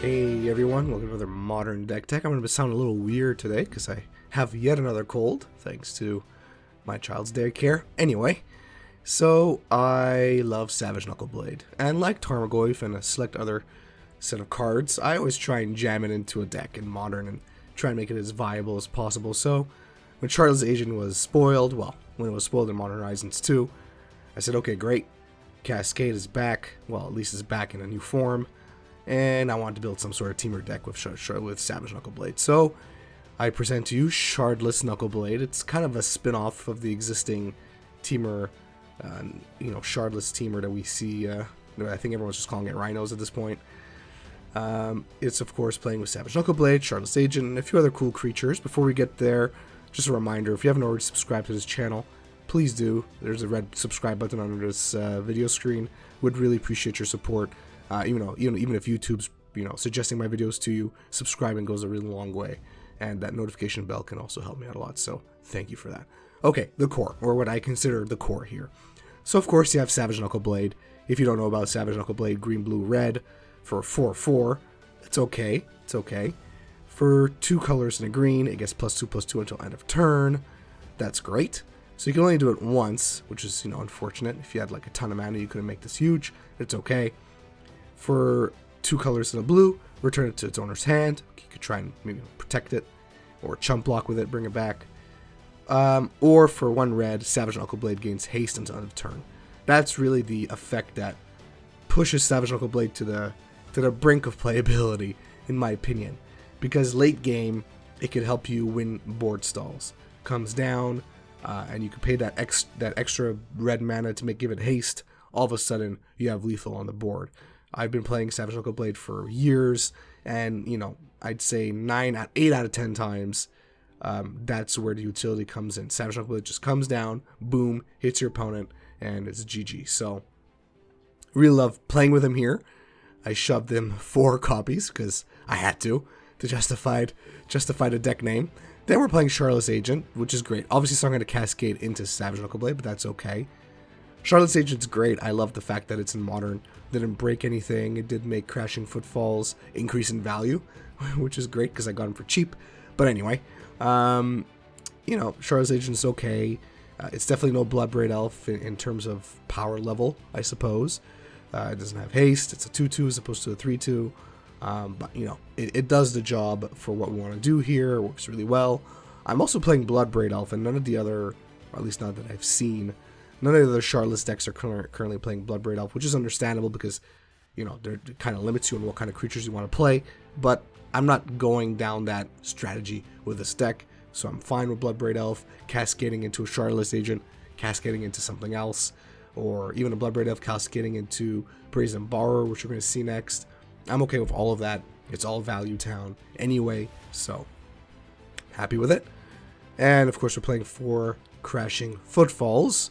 Hey everyone, welcome to another Modern Deck Tech. I'm going to sound a little weird today because I have yet another cold, thanks to my child's daycare. Anyway, so I love Savage Knuckleblade, and like Tarmogoyf and a select other set of cards, I always try and jam it into a deck in Modern and try and make it as viable as possible. So when Shardless Agent was spoiled, well, when it was spoiled in Modern Horizons 2, I said, okay, great, Cascade is back, well, at least it's back in a new form and I wanted to build some sort of Temur deck with with Savage Knuckleblade. So I present to you Shardless Knuckleblade. It's kind of a spin-off of the existing Temur, uh, you know, Shardless teamer that we see. Uh, I think everyone's just calling it Rhinos at this point. Um, it's of course playing with Savage Knuckleblade, Shardless Agent, and a few other cool creatures. Before we get there, just a reminder: if you haven't already subscribed to this channel, please do. There's a red subscribe button under this uh, video screen. Would really appreciate your support. Uh, even though even even if YouTube's you know suggesting my videos to you, subscribing goes a really long way, and that notification bell can also help me out a lot. So thank you for that. Okay, the core, or what I consider the core here. So of course you have Savage Knuckleblade. If you don't know about Savage Knuckleblade, green, blue, red, for 4-4, it's okay. It's okay. For two colors and a green, it gets plus two plus two until end of turn. That's great. So you can only do it once, which is, you know, unfortunate. If you had like a ton of mana, you couldn't make this huge. It's okay for two colors and a blue, return it to its owner's hand. You could try and maybe protect it, or chump block with it, bring it back. Um, or for one red, Savage Knuckleblade gains haste until end of turn. That's really the effect that pushes Savage Knuckleblade to the to the brink of playability, in my opinion. Because late game, it could help you win board stalls. Comes down, uh, and you can pay that ex that extra red mana to make give it haste. All of a sudden, you have lethal on the board. I've been playing Savage Knuckleblade for years, and you know, I'd say nine out eight out of ten times, um, that's where the utility comes in. Savage Knuckleblade just comes down, boom, hits your opponent, and it's GG. So, really love playing with him here. I shoved them four copies because I had to to justify justify the deck name. Then we're playing Shardless Agent, which is great. Obviously, it's not going to cascade into Savage Knuckleblade, but that's okay. Shardless Agent's great. I love the fact that it's in modern. Didn't break anything. It did make Crashing Footfalls increase in value, which is great because I got them for cheap. But anyway, um, you know, Shardless Agent's okay. Uh, it's definitely no Bloodbraid Elf in, in, terms of power level, I suppose. Uh, it doesn't have haste. It's a 2-2 as opposed to a 3-2. Um, but, you know, it, it, does the job for what we want to do here. It works really well. I'm also playing Bloodbraid Elf, and none of the other, or at least not that I've seen, None of the other Shardless decks are currently playing Bloodbraid Elf, which is understandable because, you know, they kind of limits you on what kind of creatures you want to play. But I'm not going down that strategy with this deck, so I'm fine with Bloodbraid Elf cascading into a Shardless agent, cascading into something else, or even a Bloodbraid Elf cascading into Brazen Borrower, which we're going to see next. I'm okay with all of that. It's all value town anyway, so happy with it. And of course, we're playing four Crashing Footfalls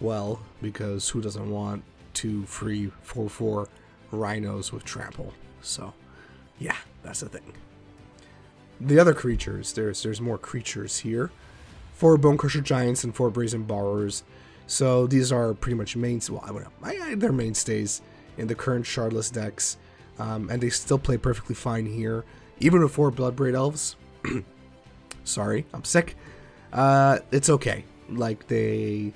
well because who doesn't want two free 4-4 rhinos with trample? So, yeah, that's the thing. The other creatures, there's there's more creatures here. Four Bone Crusher Giants and four Brazen Borrowers. So these are pretty much main. Well, I would I, they're mainstays in the current Shardless decks, um, and they still play perfectly fine here, even with four Bloodbraid Elves. Sorry, I'm sick. Uh, it's okay. Like they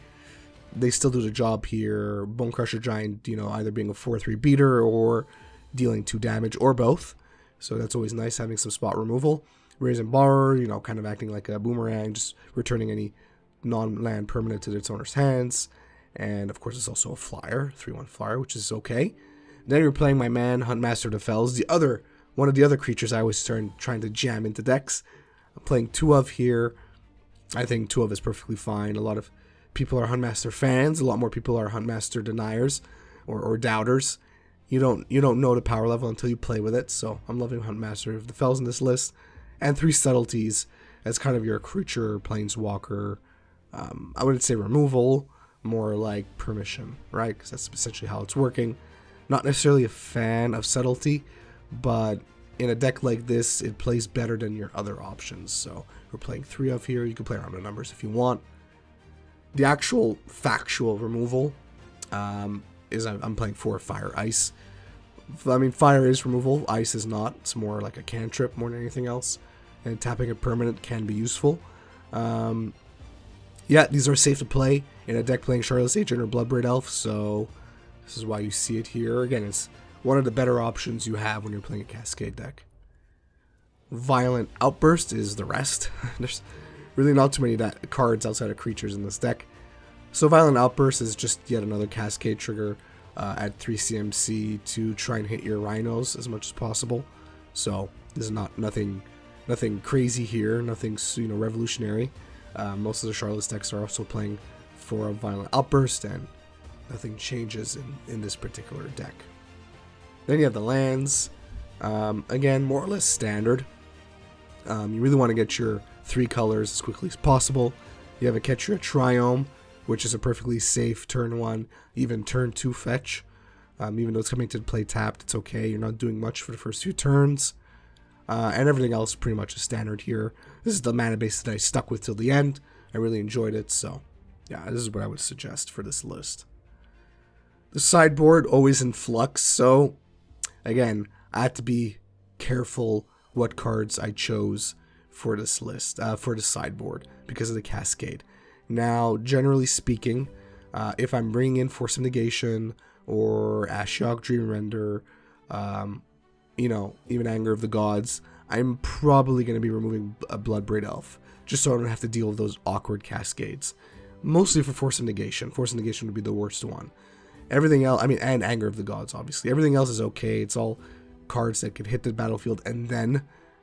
they still do the job here. Bonecrusher Giant, you know, either being a 4-3 beater or dealing 2 damage or both. So that's always nice having some spot removal. Brazen Borrower, you know, kind of acting like a boomerang, just returning any non-land permanent to its owner's hands. And of course, it's also a flyer, 3-1 flyer, which is okay. Then you're playing my man, Huntmaster of the Fells, the other, one of the other creatures I always turn trying to jam into decks. I'm playing two of here. I think two of is perfectly fine. A lot of people are Huntmaster fans. A lot more people are Huntmaster deniers or, or doubters. You don't you don't know the power level until you play with it. So I'm loving Huntmaster of the Fells in this list, and three subtleties as kind of your creature planeswalker. Um, I wouldn't say removal, more like permission, right? Because that's essentially how it's working. Not necessarily a fan of subtlety, but in a deck like this, it plays better than your other options. So we're playing three of here. You can play around the numbers if you want the actual factual removal um, is I'm, I'm playing for fire ice. I mean, fire is removal, ice is not. It's more like a cantrip more than anything else. And tapping a permanent can be useful. Um, yeah, these are safe to play in a deck playing Shardless Agent or Bloodbraid Elf, so this is why you see it here. Again, it's one of the better options you have when you're playing a Cascade deck. Violent Outburst is the rest. There's really not too many cards outside of creatures in this deck. So Violent Outburst is just yet another Cascade trigger uh, at 3 CMC to try and hit your Rhinos as much as possible. So this is not nothing, nothing crazy here, nothing you know revolutionary. Uh, most of the Shardless decks are also playing for a Violent Outburst, and nothing changes in, in this particular deck. Then you have the lands. Um, again, more or less standard. Um, you really want to get your three colors as quickly as possible. You have a Ketria Triome, which is a perfectly safe turn one, even turn two fetch. Um, even though it's coming to play tapped, it's okay. You're not doing much for the first few turns. Uh, and everything else pretty much is standard here. This is the mana base that I stuck with till the end. I really enjoyed it, so yeah, this is what I would suggest for this list. The sideboard always in flux, so again, I had to be careful what cards I chose for this list, uh, for the sideboard, because of the cascade. Now, generally speaking, uh, if I'm bringing in Force of Negation or Ashiok Dream Render, um, you know, even Anger of the Gods, I'm probably going to be removing a Bloodbraid Elf, just so I don't have to deal with those awkward cascades. Mostly for Force of Negation. Force of Negation would be the worst one. Everything else, I mean, and Anger of the Gods, obviously. Everything else is okay. It's all cards that can hit the battlefield and then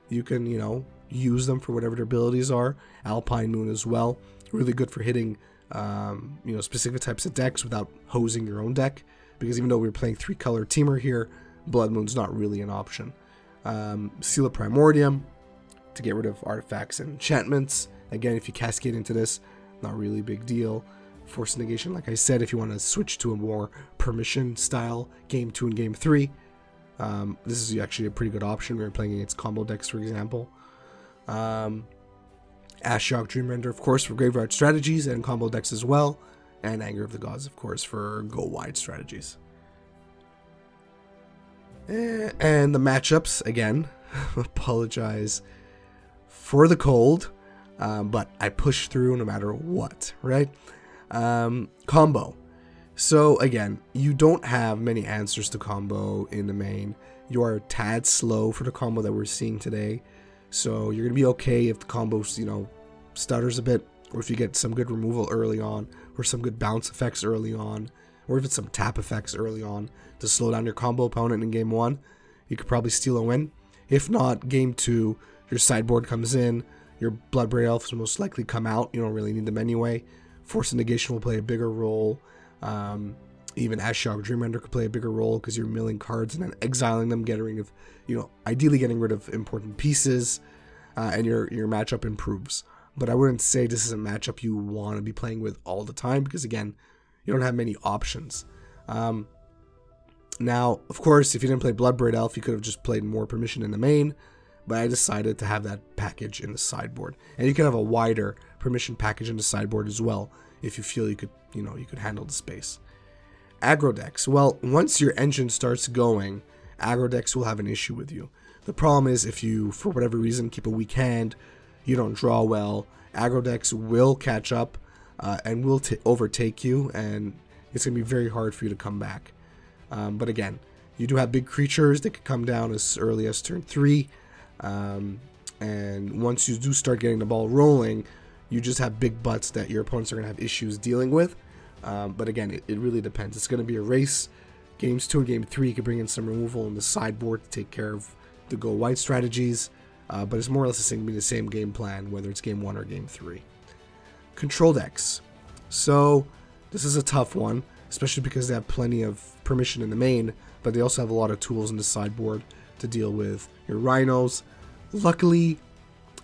you can, you know, use them for whatever their abilities are. Alpine Moon as well, really good for hitting, um, you know, specific types of decks without hosing your own deck. Because even though we are playing three color Temur here, Blood Moon's not really an option. Um, Seal of Primordium to get rid of artifacts and enchantments. Again, if you cascade into this, not really big deal. Force negation, like I said, if you want to switch to a more permission style game two and game three, um, this is actually a pretty good option when you're playing against combo decks, for example. Um, Ashiok Dreamrender, of course, for graveyard strategies and combo decks as well. And Anger of the Gods, of course, for go wide strategies. Eh, and the matchups, again, apologize for the cold, um, but I push through no matter what, right? Um, combo. So again, you don't have many answers to combo in the main. You are a tad slow for the combo that we're seeing today. So you're going to be okay if the combo, you know, stutters a bit, or if you get some good removal early on, or some good bounce effects early on, or if it's some tap effects early on to slow down your combo opponent in game one, you could probably steal a win. If not, game two, your sideboard comes in, your Bloodbraid Elves will most likely come out. You don't really need them anyway. Force Negation will play a bigger role. Um, even Ashiok Dreamrender could play a bigger role because you're milling cards and then exiling them, getting rid of, you know, ideally getting rid of important pieces, uh, and your your matchup improves. But I wouldn't say this is a matchup you want to be playing with all the time because again, you don't have many options. Um, now, of course, if you didn't play Bloodbraid Elf, you could have just played more permission in the main, but I decided to have that package in the sideboard. And you can have a wider permission package in the sideboard as well if you feel you could, you know, you could handle the space. Aggro decks. Well, once your engine starts going, aggro decks will have an issue with you. The problem is if you, for whatever reason, keep a weak hand, you don't draw well, aggro decks will catch up uh, and will overtake you, and it's going to be very hard for you to come back. Um, but again, you do have big creatures that can come down as early as turn 3. Um, and once you do start getting the ball rolling, you just have big butts that your opponents are going to have issues dealing with. Um, but again, it, it, really depends. It's going to be a race. Games two and game three, you can bring in some removal in the sideboard to take care of the go wide strategies. Uh, but it's more or less going to be the same game plan, whether it's game one or game three. Control decks. So this is a tough one, especially because they have plenty of permission in the main, but they also have a lot of tools in the sideboard to deal with your rhinos. Luckily,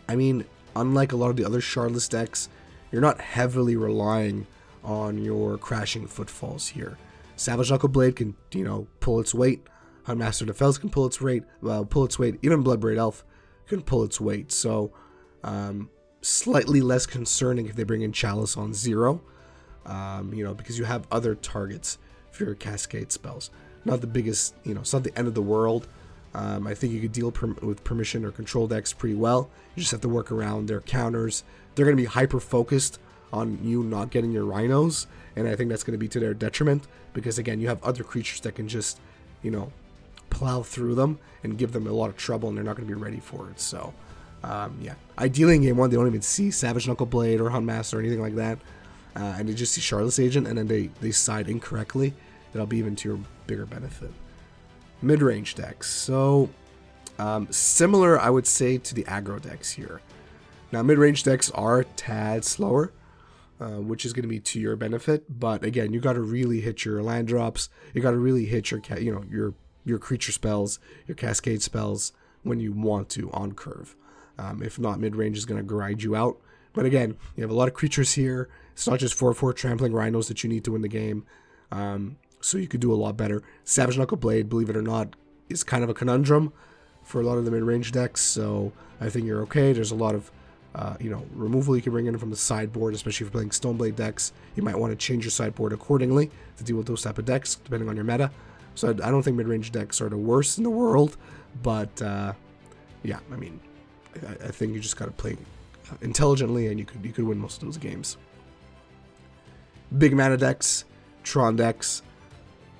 I mean, unlike a lot of the other Shardless decks, you're not heavily relying on your crashing footfalls here. Savage Knuckle Blade can, you know, pull its weight. Huntmaster of the Fells can pull its weight. Well, pull its weight. Even Bloodbraid Elf can pull its weight. So, um, slightly less concerning if they bring in Chalice on zero. Um, you know, because you have other targets for your Cascade spells. not the biggest, you know, it's not the end of the world. Um, I think you could deal per- with permission or control decks pretty well. You just have to work around their counters. They're going to be hyper focused on you not getting your rhinos, and I think that's going to be to their detriment because again, you have other creatures that can just, you know, plow through them and give them a lot of trouble, and they're not going to be ready for it. So, um, yeah, ideally in game one, they don't even see Savage Knuckle Blade or Huntmaster or anything like that, uh, and they just see Shardless Agent, and then they they side incorrectly. That'll be even to your bigger benefit. Mid-range decks, so um, similar, I would say, to the aggro decks here. Now, mid-range decks are tad slower. Uh, which is going to be to your benefit. But again, you got to really hit your land drops. You got to really hit your you know your your creature spells, your cascade spells when you want to on curve. Um, if not, mid range is going to grind you out. But again, you have a lot of creatures here. It's not just 4 4 trampling rhinos that you need to win the game. Um, so you could do a lot better. Savage Knuckle Blade, believe it or not, is kind of a conundrum for a lot of the mid range decks. So I think you're okay. There's a lot of uh, you know, removal you can bring in from the sideboard, especially if you're playing Stoneblade decks. You might want to change your sideboard accordingly to deal with those type of decks, depending on your meta. So I, don't think mid-range decks are the worst in the world, but uh, yeah, I mean, I, I think you just got to play intelligently, and you could you could win most of those games. Big mana decks, Tron decks.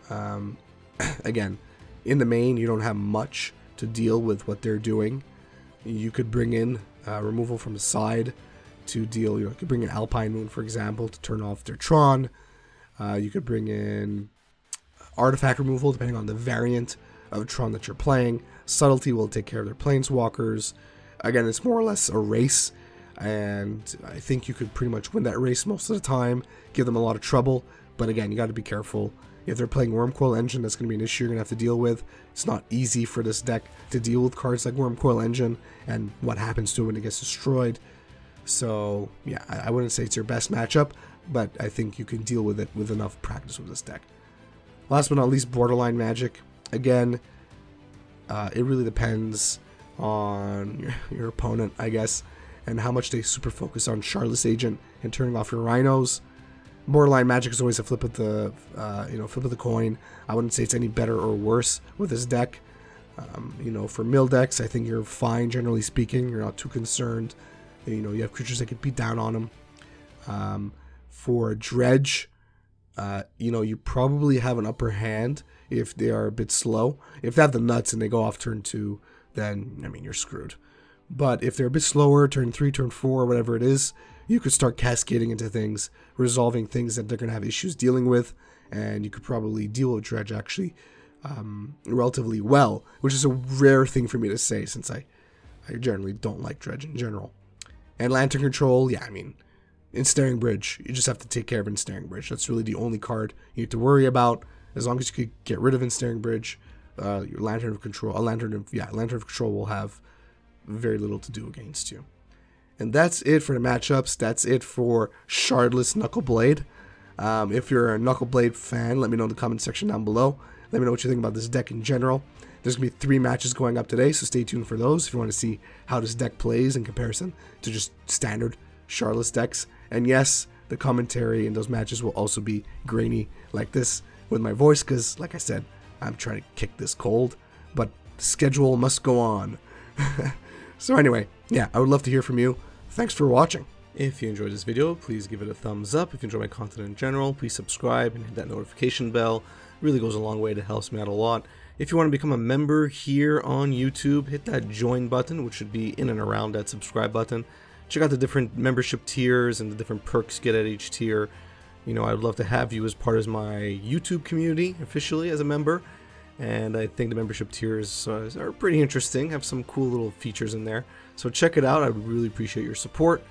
Um, again, in the main, you don't have much to deal with what they're doing. You could bring in uh, removal from the side to deal. You, know, you could bring in Alpine Moon, for example, to turn off their Tron. Uh, you could bring in artifact removal, depending on the variant of Tron that you're playing. Subtlety will take care of their planeswalkers. Again, it's more or less a race, and I think you could pretty much win that race most of the time, give them a lot of trouble. But again, you got to be careful. If they're playing Wurmcoil Engine, that's going to be an issue you're going to have to deal with. It's not easy for this deck to deal with cards like Wurmcoil Engine and what happens to it when it gets destroyed. So, yeah, I wouldn't say it's your best matchup, but I think you can deal with it with enough practice with this deck. Last but not least, Borderline Magic. Again, uh, it really depends on your, opponent, I guess, and how much they super focus on Shardless Agent and turning off your Rhinos. Borderline Magic is always a flip of the, uh, you know, flip of the coin. I wouldn't say it's any better or worse with this deck. Um, you know, for mill decks, I think you're fine, generally speaking. You're not too concerned. You know, you have creatures that can beat down on them. Um, for Dredge, uh, you know, you probably have an upper hand if they are a bit slow. If they have the nuts and they go off turn two, then, I mean, you're screwed. But if they're a bit slower, turn three, turn four, whatever it is, you could start cascading into things, resolving things that they're going to have issues dealing with, and you could probably deal with Dredge actually um, relatively well, which is a rare thing for me to say since I, I generally don't like Dredge in general. And Lantern Control, yeah, I mean, Ensnaring Bridge, you just have to take care of Ensnaring Bridge. That's really the only card you need to worry about. As long as you could get rid of Ensnaring Bridge, uh, your Lantern of Control, a Lantern of, yeah, Lantern of Control will have very little to do against you. And that's it for the matchups. That's it for Shardless Knuckleblade. Um, if you're a Knuckleblade fan, let me know in the comment section down below. Let me know what you think about this deck in general. There's going to be three matches going up today, so stay tuned for those if you want to see how this deck plays in comparison to just standard Shardless decks. And yes, the commentary in those matches will also be grainy like this with my voice because, like I said, I'm trying to kick this cold, but schedule must go on. so anyway, yeah, I would love to hear from you. Thanks for watching. If you enjoyed this video, please give it a thumbs up. If you enjoy my content in general, please subscribe and hit that notification bell. It really goes a long way. It helps me out a lot. If you want to become a member here on YouTube, hit that join button, which should be in and around that subscribe button. Check out the different membership tiers and the different perks get at each tier. You know, I'd love to have you as part of my YouTube community officially as a member and I think the membership tiers uh, are pretty interesting. Have some cool little features in there. So check it out. I would really appreciate your support.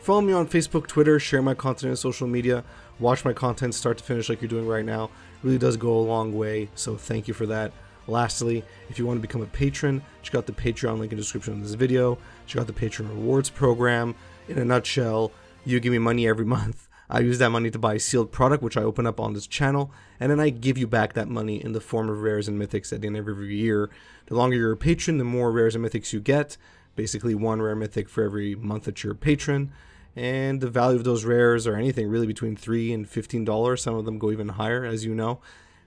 Follow me on Facebook, Twitter, share my content on social media, watch my content start to finish like you're doing right now. It really does go a long way. So thank you for that. Lastly, if you want to become a patron, check out the Patreon link in the description of this video. Check out the Patreon rewards program. In a nutshell, you give me money every month I use that money to buy a sealed product, which I open up on this channel, and then I give you back that money in the form of rares and mythics at the end of every year. The longer you're a patron, the more rares and mythics you get. Basically, one rare mythic for every month that you're a patron. And the value of those rares are anything really between three and fifteen dollars. Some of them go even higher, as you know.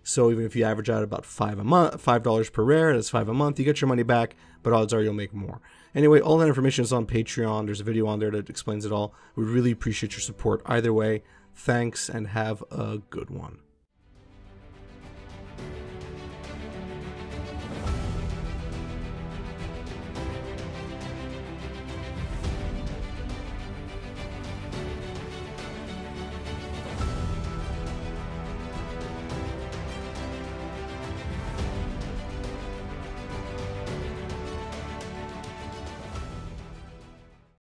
So even if you average out about five a month, five dollars per rare, that's five a month. You get your money back, but odds are you'll make more. Anyway, all that information is on Patreon. There's a video on there that explains it all. We really appreciate your support either way. Thanks and have a good one.